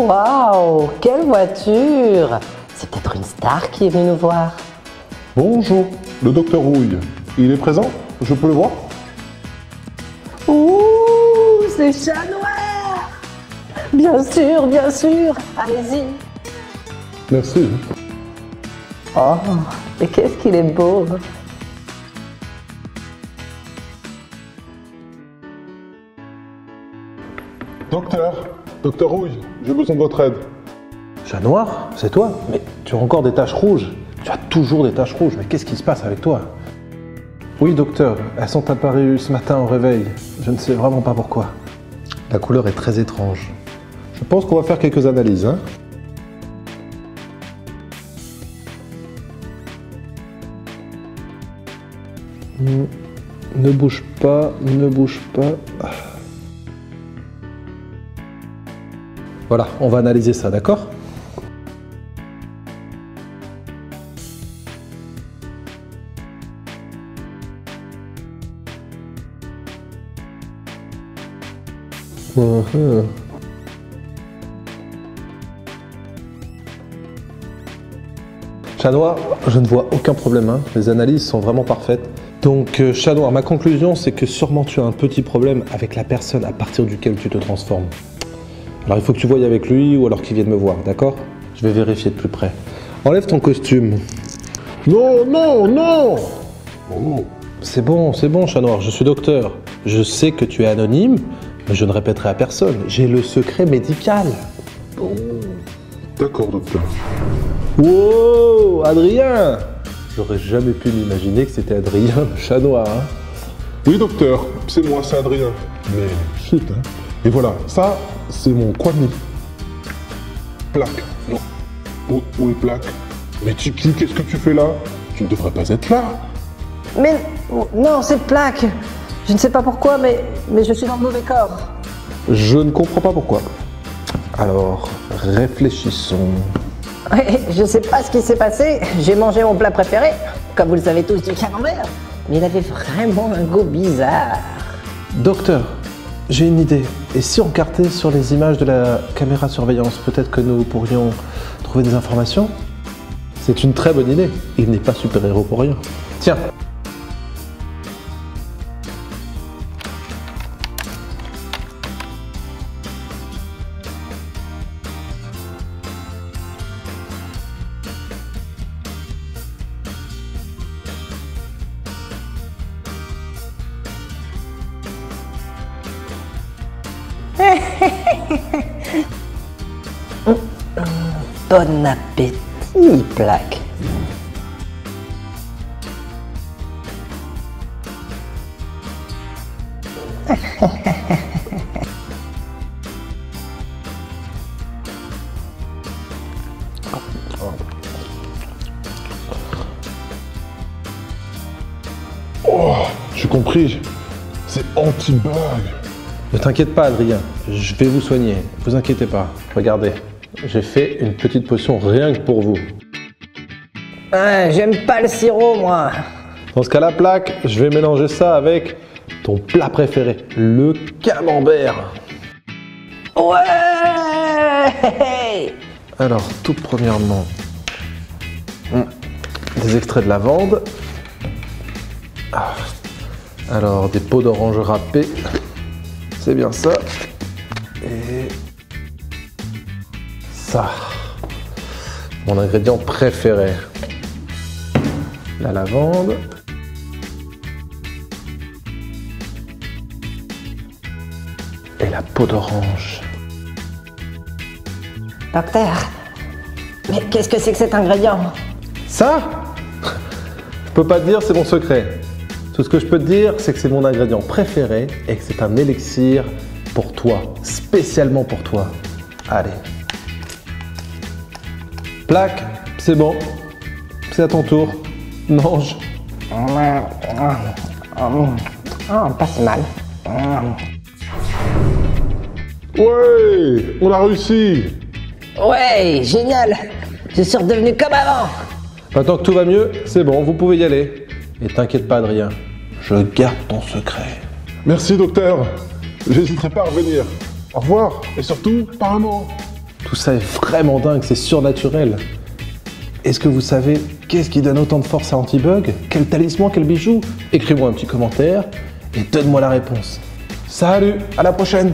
Waouh, quelle voiture C'est peut-être une star qui est venue nous voir. Bonjour, le docteur Rouille. Il est présent? Je peux le voir? Ouh, c'est chat noir Bien sûr, bien sûr, allez-y. Merci. Oh, et qu'est-ce qu'il est beau Docteur, docteur Rouille, j'ai besoin de votre aide. Chat noir, c'est toi Mais tu as encore des taches rouges. Tu as toujours des taches rouges. Mais qu'est-ce qui se passe avec toi? Oui, docteur, elles sont apparues ce matin au réveil. Je ne sais vraiment pas pourquoi. La couleur est très étrange. Je pense qu'on va faire quelques analyses. Hein Ne bouge pas, ne bouge pas. Voilà, on va analyser ça, d'accord? Chat noir, je ne vois aucun problème, hein. les analyses sont vraiment parfaites. Donc, euh, Chat noir, ma conclusion, c'est que sûrement tu as un petit problème avec la personne à partir duquel tu te transformes. Alors, il faut que tu voyes avec lui ou alors qu'il vienne me voir, d'accord? Je vais vérifier de plus près. Enlève ton costume. Non, non, non Oh, C'est bon, c'est bon, chat noir, je suis docteur. Je sais que tu es anonyme, mais je ne répéterai à personne. J'ai le secret médical. D'accord, docteur. Wow, Adrien J'aurais jamais pu m'imaginer que c'était Adrien, le chat noir. hein. Oui, docteur, c'est moi, c'est Adrien. Mais chut, hein. Et voilà, ça, c'est mon Kwame. Plaque. Non. Où, où est plaque Mais tu, qui- qu'est-ce que tu fais là Tu ne devrais pas être là. Mais non, c'est plaque. Je ne sais pas pourquoi, mais, mais je suis dans le mauvais corps. Je ne comprends pas pourquoi. Alors, réfléchissons. Ouais, je sais pas ce qui s'est passé. J'ai mangé mon plat préféré, comme vous le savez tous, du camembert. Mais il avait vraiment un goût bizarre. Docteur, j'ai une idée. Et si on cartait sur les images de la caméra surveillance, peut-être que nous pourrions trouver des informations? C'est une très bonne idée. Il n'est pas super-héros pour rien. Tiens. Bon appétit, plaque. J'ai compris. C'est anti-bug. Ne t'inquiète pas, Adrien. Je vais vous soigner. Vous inquiétez pas. Regardez. J'ai fait une petite potion rien que pour vous. Ouais, J'aime pas le sirop, moi. Dans ce cas-là, plaque, je vais mélanger ça avec ton plat préféré, le camembert. Ouais Alors, tout premièrement, hmm, des extraits de lavande. Ah. Alors, des peaux d'orange râpées. C'est bien ça. Et ça. Mon ingrédient préféré. La lavande. Et la peau d'orange. Docteur, mais qu'est-ce que c'est que cet ingrédient? Ça? Je peux pas te dire, c'est mon secret. Tout ce que je peux te dire, c'est que c'est mon ingrédient préféré et que c'est un élixir pour toi, spécialement pour toi. Allez. Plaque, c'est bon. C'est à ton tour. Mange. Oh, pas si mal. Ouais, on a réussi. Ouais, génial Je suis redevenu comme avant Maintenant que tout va mieux, c'est bon, vous pouvez y aller. Et t'inquiète pas, Adrien. Je garde ton secret. Merci, docteur. J'hésiterai pas à revenir. Au revoir. Et surtout, par un mot. Tout ça est vraiment dingue, c'est surnaturel. Est-ce que vous savez qu'est-ce qui donne autant de force à Antibug? Quel talisman, quel bijou? Écris-moi un petit commentaire et donne-moi la réponse. Salut, à la prochaine